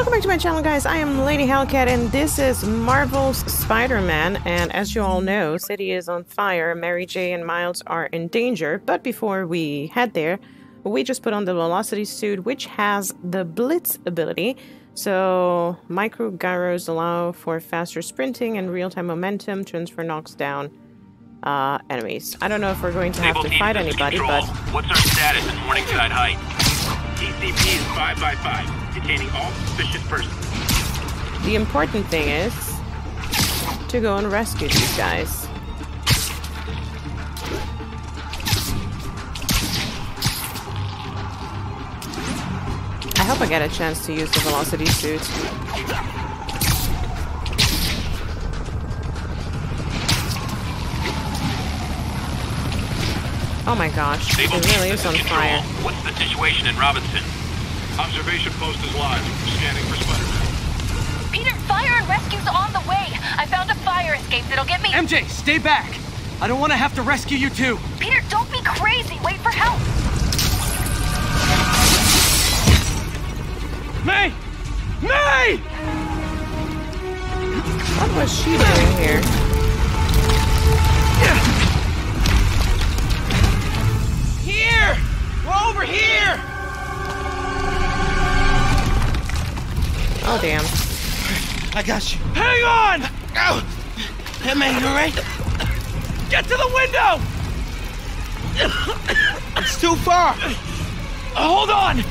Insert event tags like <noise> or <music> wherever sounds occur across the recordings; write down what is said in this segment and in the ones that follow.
Welcome back to my channel, guys. I am Lady Hellcat, and this is Marvel's Spider-Man. And as you all know, City is on fire. Mary J and Miles are in danger. But before we head there, we just put on the Velocity suit, which has the Blitz ability. So micro gyros allow for faster sprinting and real-time momentum. Transfer knocks down uh, enemies. I don't know if we're going to have to fight anybody, but What's our status in Morningside Heights? Is 5 by 5 detaining all suspicious persons. the important thing is to go and rescue these guys. I hope I get a chance to use the velocity suit. Oh my gosh, Sable it really is on control. fire. What's the situation in Robinson? Observation post is live. Scanning for Spider-Man. Peter, fire and rescue's on the way. I found a fire escape that'll get me. MJ, stay back! I don't want to have to rescue you too! Peter, don't be crazy. Wait for help. May! May! What was she doing here? <laughs> Here! We're over here! Oh damn. I got you. Hang on! Ow! Hey man, you alright? Get to the window! it's too far! Uh, hold on!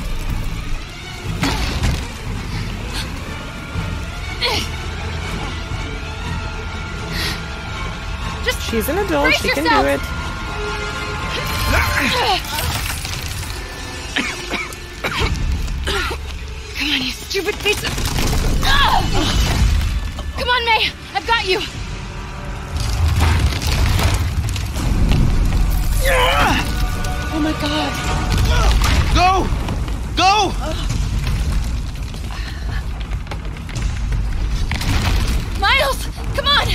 Just She's an adult, Brace she can yourself. do it. <coughs> Come on, you stupid piece of. <coughs> Come on, May. I've got you. <coughs> Oh my god. Go! Go! Miles, come on.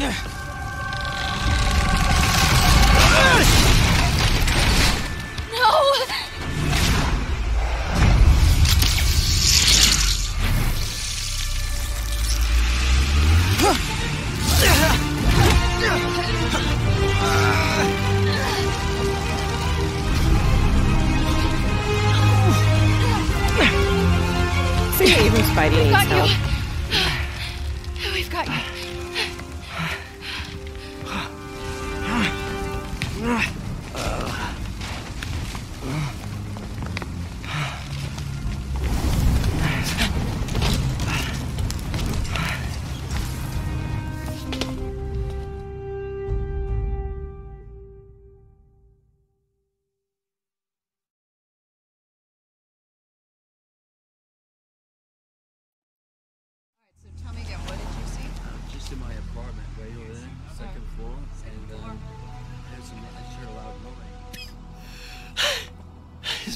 No. No, <laughs> see, even Spidey needs help.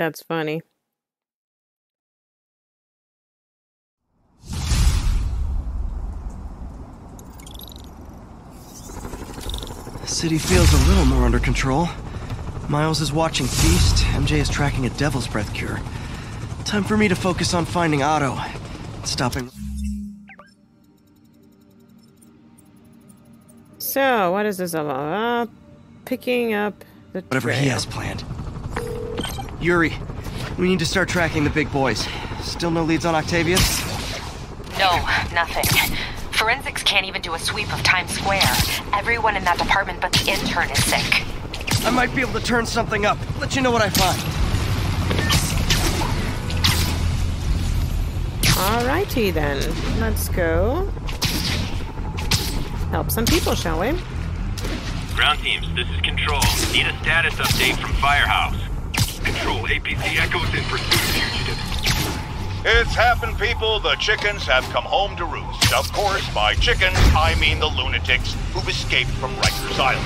That's funny. The city feels a little more under control. Miles is watching Feast. MJ is tracking a Devil's Breath cure. Time for me to focus on finding Otto. Stopping. So, what is this about? Uh, picking up the Whatever he has planned. Yuri, we need to start tracking the big boys. Still no leads on Octavius? No, nothing. Forensics can't even do a sweep of Times Square. Everyone in that department but the intern is sick. I might be able to turn something up. Let you know what I find. Alrighty then. Let's go. Help some people, shall we? Ground teams, this is Control. Need a status update from Firehouse. Control, APC Echo's in pursuit of fugitives. It's happened, people. The chickens have come home to roost. Of course, by chickens, I mean the lunatics who've escaped from Rikers Island.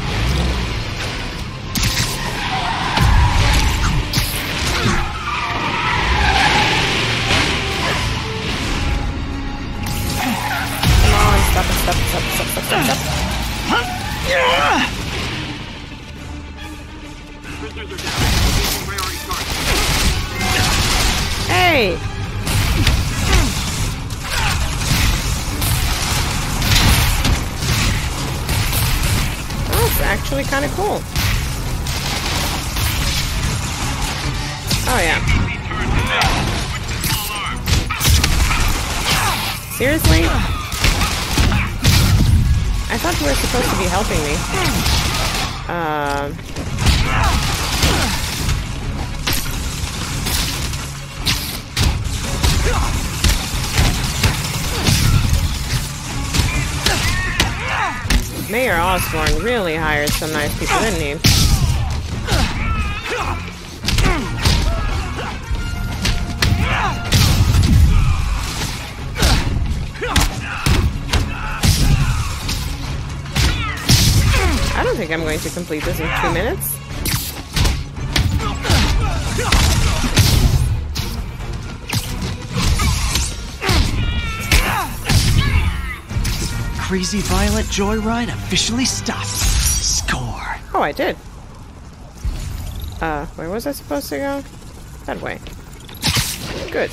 Come on, stop it, stop it, stop it, stop it, stop it, stop Prisoners are down. Hey! Oh, actually kind of cool. Oh, yeah. Seriously? I thought you were supposed to be helping me. Um. Osborn really hired some nice people, didn't he? I don't think I'm going to complete this in two minutes. Crazy Violet Joyride officially stopped. Score. Oh, I did. Uh, where was I supposed to go? That way. Good.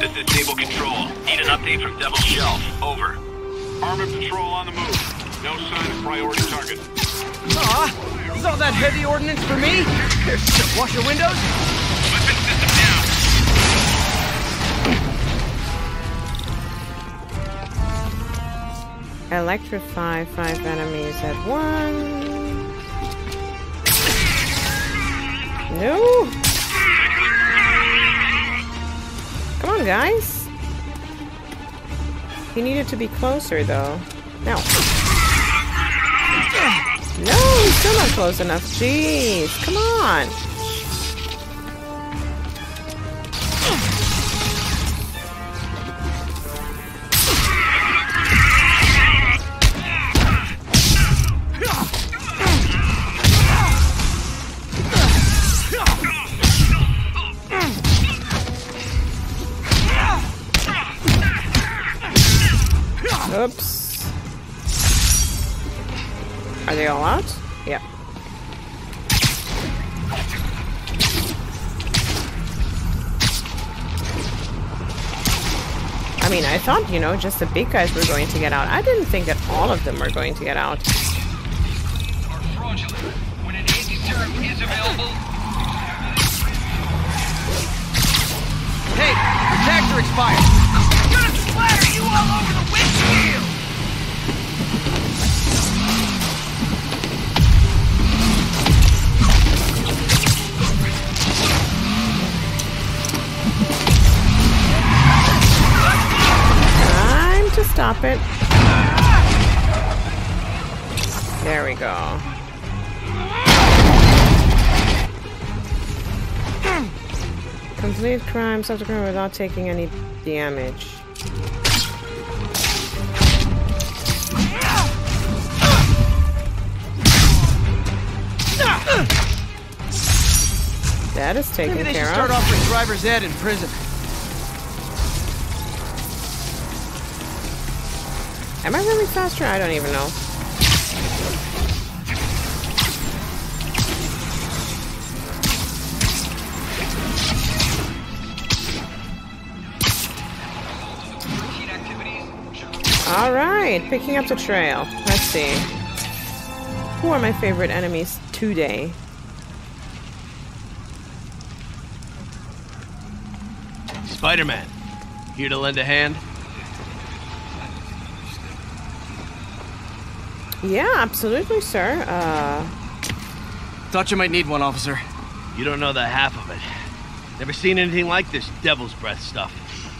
This is Sable Control. Need an update from Devil's Shelf. Over. Armored patrol on the move. No sign of priority target. Aw, is all that heavy ordnance for me? Here, shit, wash your windows? Weapon system down. Electrify five enemies at once. No! Come on, guys. He needed to be closer, though. No. No, still not close enough. Jeez, come on. Oops. Are they all out? Yeah. I mean, I thought, you know, just the big guys were going to get out. I didn't think that all of them were going to get out. Hey, protector expired. I'm gonna splatter you all over the windshield! Stop it. There we go. Complete crime subsequent without taking any damage. That is taken Maybe they should care start off. offering driver's ed in prison. Am I really faster? I don't even know. All right, picking up the trail. Let's see. Who are my favorite enemies today? Spider-Man, here to lend a hand? Yeah, absolutely, sir. Uh, Thought you might need one, officer. You don't know the half of it. Never seen anything like this devil's breath stuff.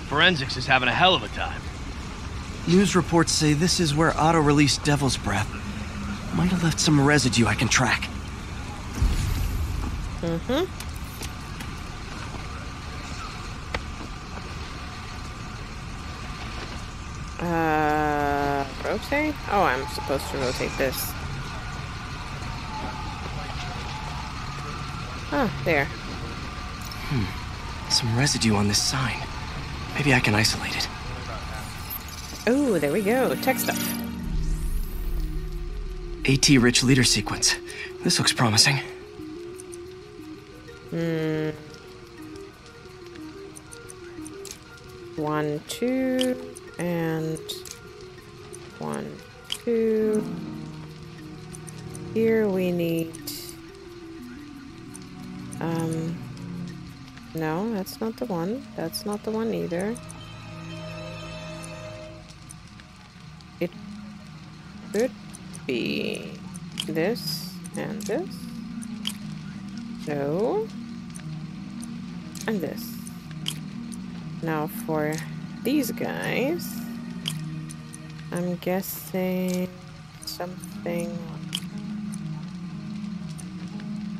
Forensics is having a hell of a time. News reports say this is where Otto released Devil's Breath. Might have left some residue I can track. mm-hmm. Uh, rotate? Oh, I'm supposed to rotate this. Ah, there. Hmm. Some residue on this sign. Maybe I can isolate it. Oh, there we go. Tech stuff. AT rich leader sequence. This looks promising. Hmm. One, two, and one, two. Here we need. Um. No, that's not the one. That's not the one either. It could be this and this. No. And this. Now for these guys, I'm guessing something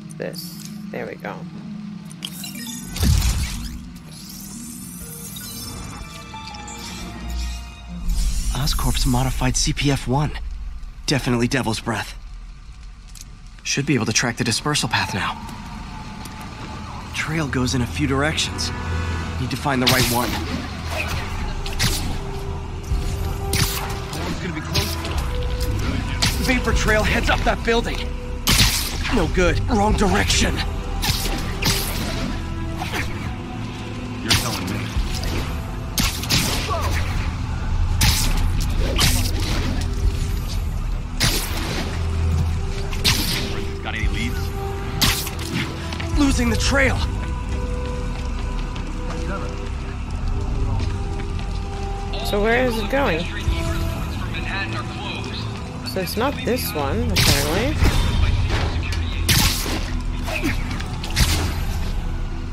like this. There we go. Oscorp's modified CPF-1. Definitely Devil's Breath. Should be able to track the dispersal path now. Trail goes in a few directions. Need to find the right one. Vapor trail heads up that building. No good. Wrong direction. You're telling me. Got any leads? Losing the trail. So where is it going? So it's not this one, apparently.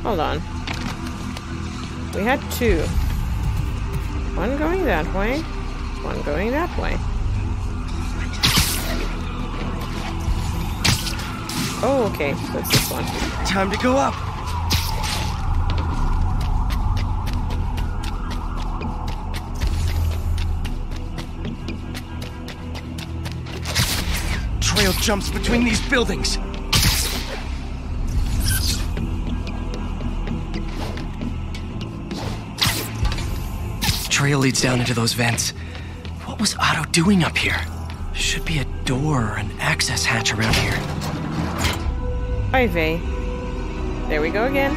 Hold on. We had two. One going that way, one going that way. Oh, okay, it's this one. Time to go up. Trail jumps between these buildings. Trail leads down into those vents. What was Otto doing up here? Should be a door or an access hatch around here. Ivy. There we go again.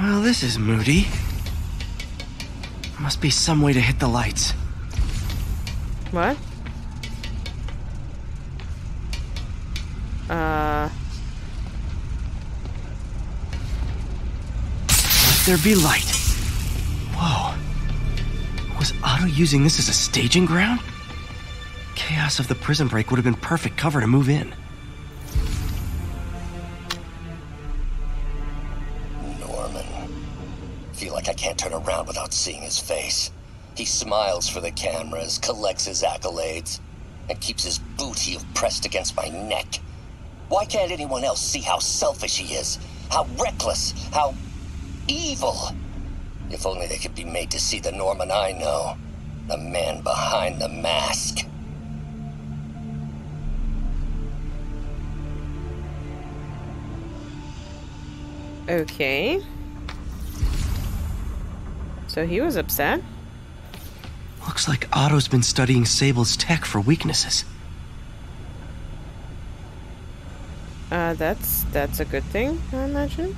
Well, this is moody. Must be some way to hit the lights. What? Uh. Let there be light. Whoa. Was Otto using this as a staging ground? Chaos of the prison break would have been perfect cover to move in. Norman. Feel like I can't turn around without seeing his face. He smiles for the cameras, collects his accolades, and keeps his boot heel pressed against my neck. Why can't anyone else see how selfish he is? How reckless? How evil? If only they could be made to see the Norman I know. The man behind the mask. Okay. So he was upset. Looks like Otto's been studying Sable's tech for weaknesses. Uh, that's that's a good thing, I imagine.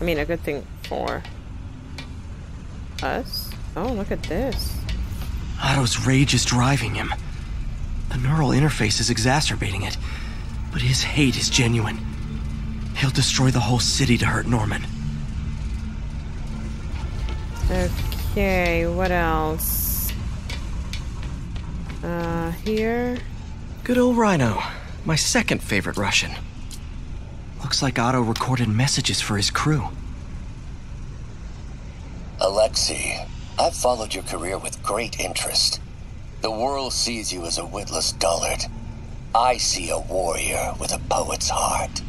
I mean, a good thing for us. Oh, look at this. Otto's rage is driving him. The neural interface is exacerbating it, but his hate is genuine. He'll destroy the whole city to hurt Norman. Okay, what else? Uh, here. Good old Rhino, my second favorite Russian. Looks like Otto recorded messages for his crew. Alexei, I've followed your career with great interest. The world sees you as a witless dullard. I see a warrior with a poet's heart.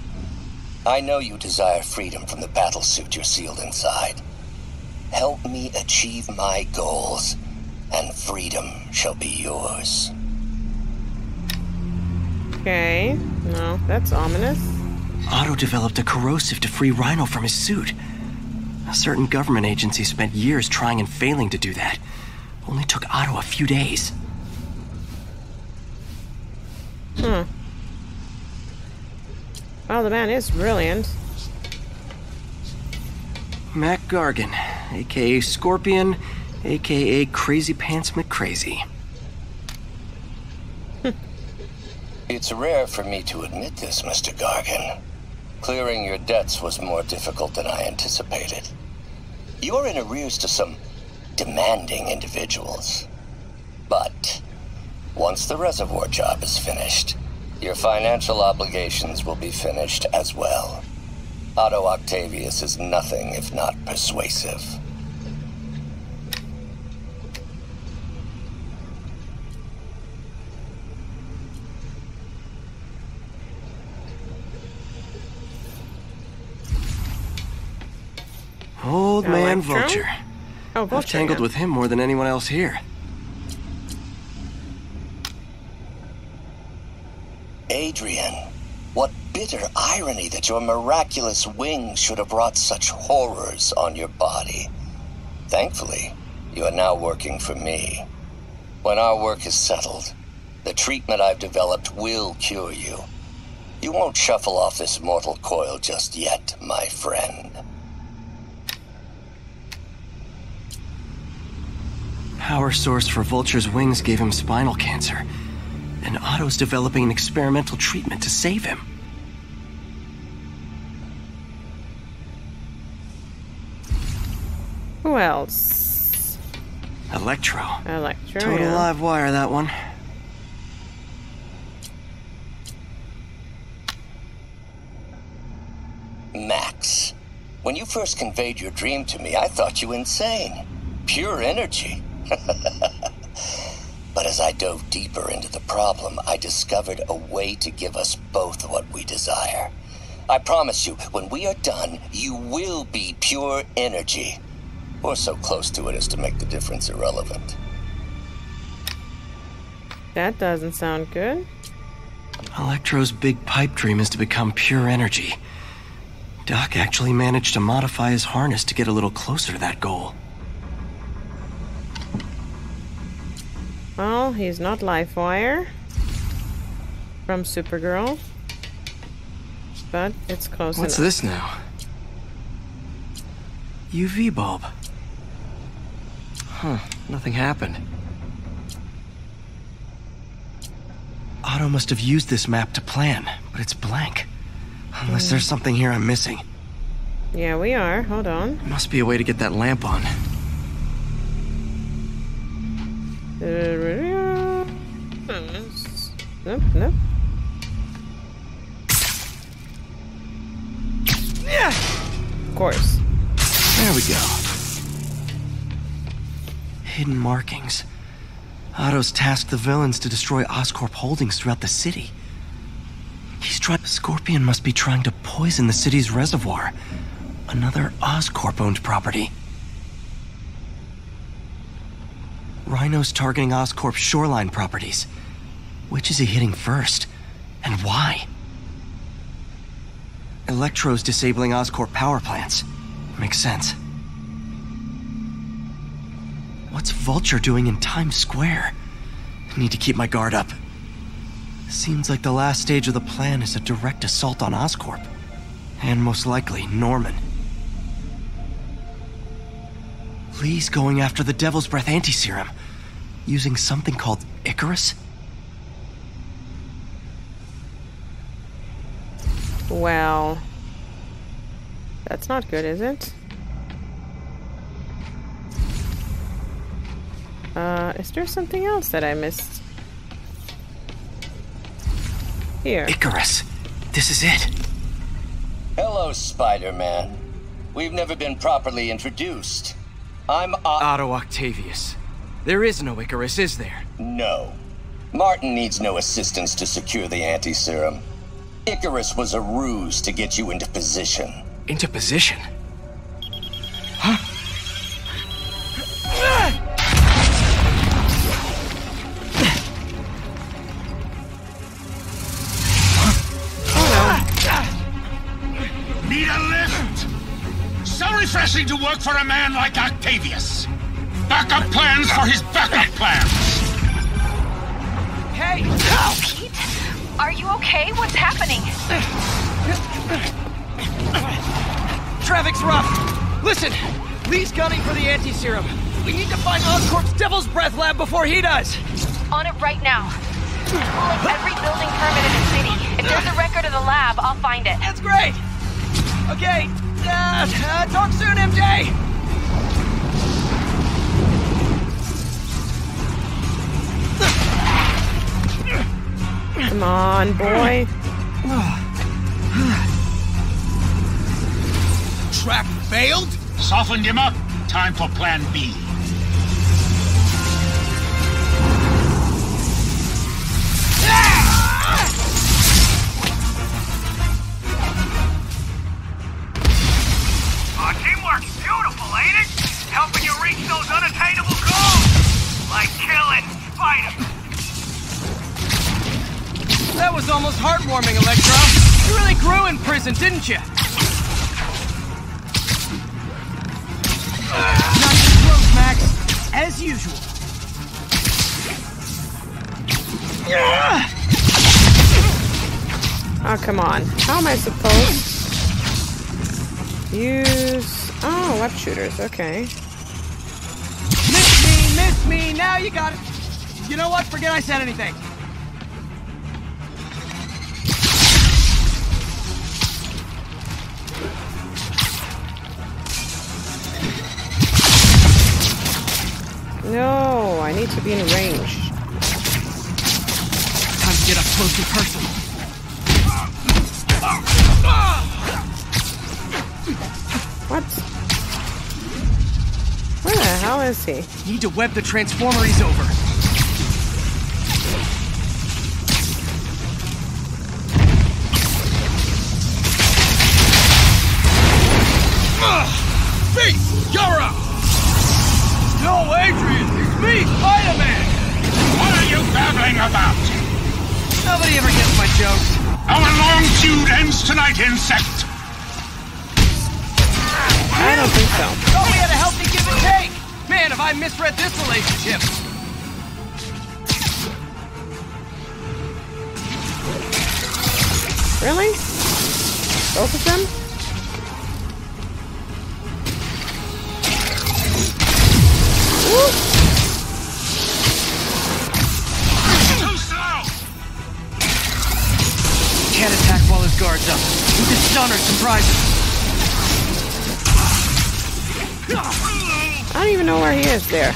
I know you desire freedom from the battlesuit you're sealed inside. Help me achieve my goals, and freedom shall be yours. Okay. No, that's ominous. Otto developed a corrosive to free Rhino from his suit. A certain government agency spent years trying and failing to do that. Only took Otto a few days. Hmm. Well, the man is brilliant. Mac Gargan, aka Scorpion, aka Crazy Pants McCrazy. <laughs> It's rare for me to admit this, Mr. Gargan. Clearing your debts was more difficult than I anticipated. You're in arrears to some demanding individuals. But once the reservoir job is finished, your financial obligations will be finished as well. Otto Octavius is nothing if not persuasive. Old man Vulture. Oh, Vulture. I've tangled yeah. with him more than anyone else here. Adrian, what bitter irony that your miraculous wings should have brought such horrors on your body. Thankfully, you are now working for me. When our work is settled, the treatment I've developed will cure you. You won't shuffle off this mortal coil just yet, my friend. Power source for Vulture's wings gave him spinal cancer. And Otto's developing an experimental treatment to save him. Who else? Electro. Electro. Total yeah. live wire, that one. Max, when you first conveyed your dream to me, I thought you insane. Pure energy. <laughs> but as I dove deeper into the problem, I discovered a way to give us both what we desire. I promise you, when we are done, you will be pure energy. Or so close to it as to make the difference irrelevant. That doesn't sound good. Electro's big pipe dream is to become pure energy. Doc actually managed to modify his harness to get a little closer to that goal. Well, he's not Livewire from Supergirl, but it's close What's enough. this now? UV bulb. Huh, nothing happened. Otto must have used this map to plan, but it's blank. Unless hmm. there's something here I'm missing. Yeah, we are. Hold on. Must be a way to get that lamp on. Uh, Nope, nope. Yeah. Of course. There we go. Hidden markings. Otto's tasked the villains to destroy Oscorp holdings throughout the city. He's trying. Scorpion must be trying to poison the city's reservoir. Another Oscorp owned property. Rhino's targeting Oscorp's shoreline properties. Which is he hitting first? And why? Electro's disabling Oscorp power plants. Makes sense. What's Vulture doing in Times Square? I need to keep my guard up. Seems like the last stage of the plan is a direct assault on Oscorp. And most likely, Norman. Li's going after the Devil's Breath anti-serum, using something called Icarus? Well, that's not good, is it? Uh, is there something else that I missed? Here. Icarus. This is it. Hello, Spider-Man. We've never been properly introduced. I'm O- Otto Octavius. There is no Icarus, is there? No. Martin needs no assistance to secure the anti-serum. Icarus was a ruse to get you into position. Into position? Huh? Need a lift? So refreshing to work for a man like Octavius. Backup plans for his backup plans. Hey! Pete? Are you okay? What's happening? Traffic's rough. Listen, Li's gunning for the anti-serum. We need to find Oscorp's Devil's Breath lab before he does. On it right now. Pulling every building permit in the city. If there's a record of the lab, I'll find it. That's great. Okay, uh, uh, talk soon, MJ. Come on, boy. Trap failed? Softened him up. Time for plan B. Ah! Teamwork's beautiful, ain't it? Helping you reach those unattainable goals. Like killing Spider. That was almost heartwarming, Electro. You really grew in prison, didn't you? Not even close, Max. As usual. Oh, come on. How am I supposed use... Oh, web shooters. Okay. Miss me, miss me. Now you got it. You know what? Forget I said anything. No, I need to be in range. Time to get up close and personal. What? Where the hell is he? Need to web the transformer he's over. Jokes. Our long feud ends tonight, insect! I don't think so. Thought we had a healthy give and take. Man, have I misread this relationship. Really? Both of them? Woo! While his up. We can stun or surprise him. I don't even know where he is there.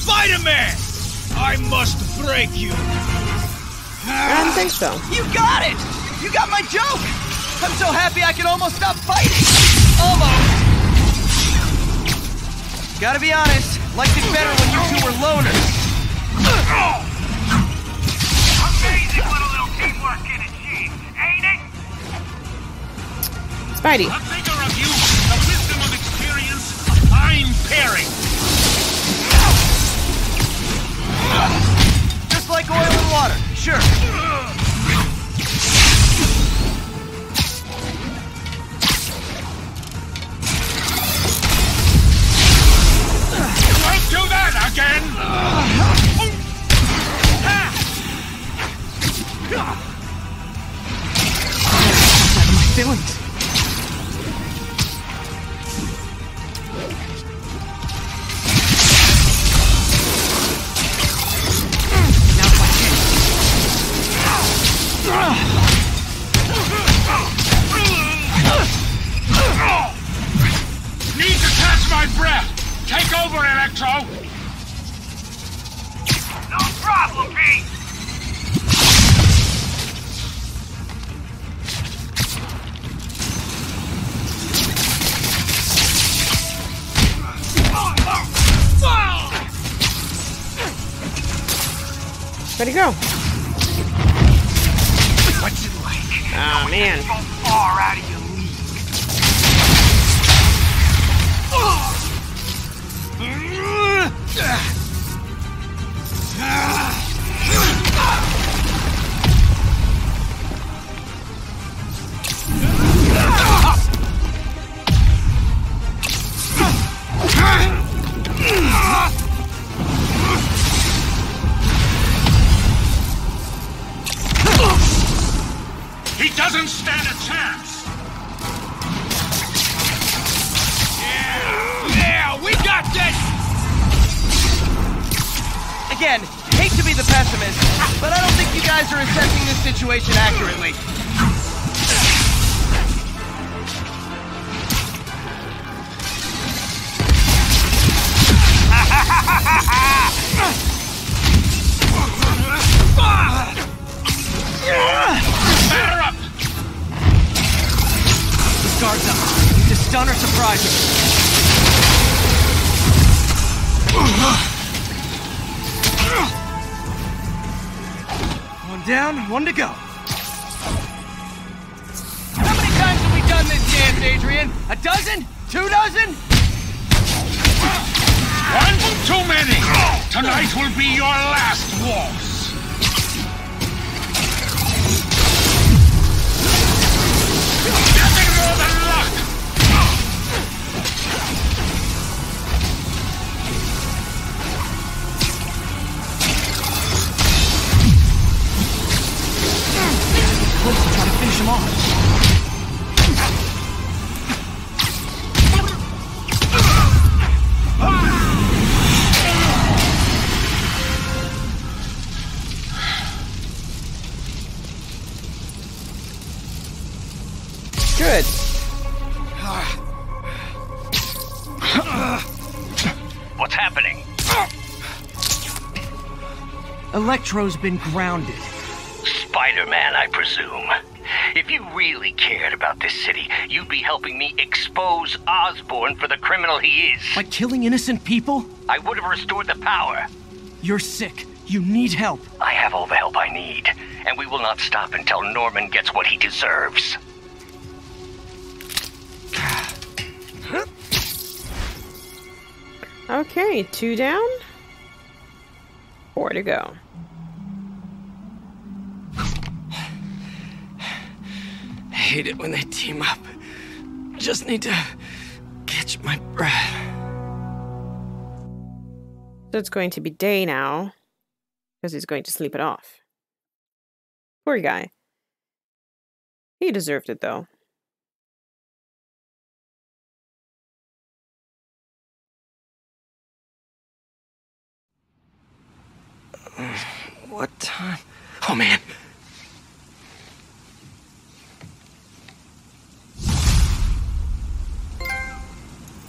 Spider-Man! I must break you. I don't think so. You got it! You got my joke! I'm so happy I can almost stop fighting! Almost! Gotta be honest, liked it better when you two were loners. Amazing what a little teamwork can achieve, ain't it? Spidey. The bigger of you, the wisdom of experience, a fine pairing. Just like oil and water, sure. Don't do that again! Feelings. The pessimist, but I don't think you guys are assessing this situation accurately. Batter up! Guard's up. Need to stun or surprise him. Down, one to go. How many times have we done this dance, Adrian? A dozen? Two dozen? One too many! Tonight will be your last waltz! Close to try to finish him off. Good. What's happening? Electro's been grounded. Really cared about this city, you'd be helping me expose Osborn for the criminal he is. By killing innocent people? I would have restored the power. You're sick. You need help. I have all the help I need, and we will not stop until Norman gets what he deserves. Okay, two down. Four to go. Hate it when they team up. Just need to catch my breath. So it's going to be day now. Because he's going to sleep it off. Poor guy. He deserved it though. <sighs> What time? Oh man.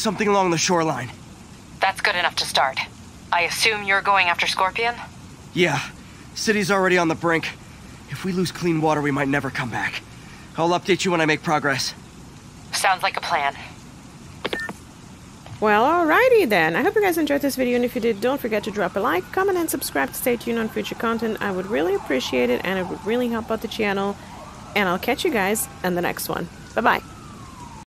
Something along the shoreline. That's good enough to start. I assume you're going after Scorpion? Yeah. City's already on the brink. If we lose clean water, we might never come back. I'll update you when I make progress. Sounds like a plan. Well, alrighty then. I hope you guys enjoyed this video, and if you did, don't forget to drop a like, comment, and subscribe to stay tuned on future content. I would really appreciate it, and it would really help out the channel. And I'll catch you guys in the next one. Bye-bye.